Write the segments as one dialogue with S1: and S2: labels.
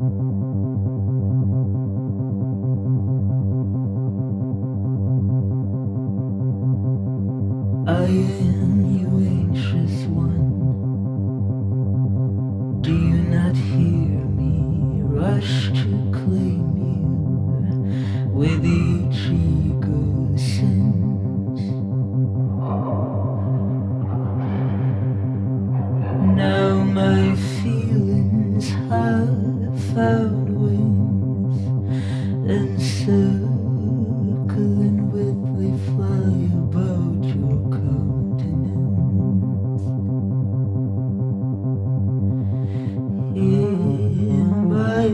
S1: I am you anxious one. Do you not hear me rush to claim you with each? Now my feelings have found wings and circling with they fly about your countenance. In my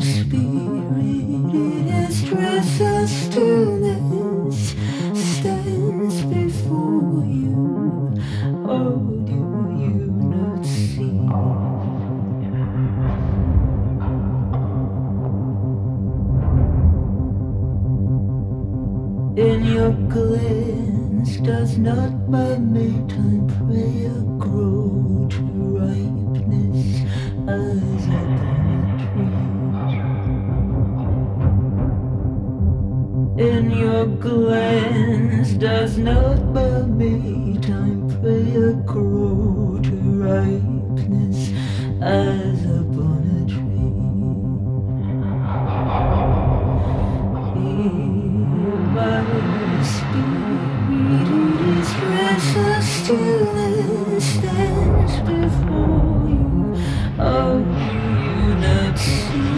S1: spirit, it is dressed as stillness stands before you. Oh, glance does not my Maytime prayer grow to ripeness as upon a tree? In your glance does not my Maytime prayer grow to ripeness as upon a tree? My stillness stands before you. Oh, you not see?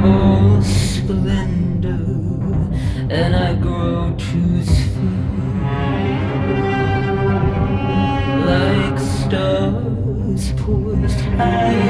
S1: my splendor and I grow truthful like stars poised high.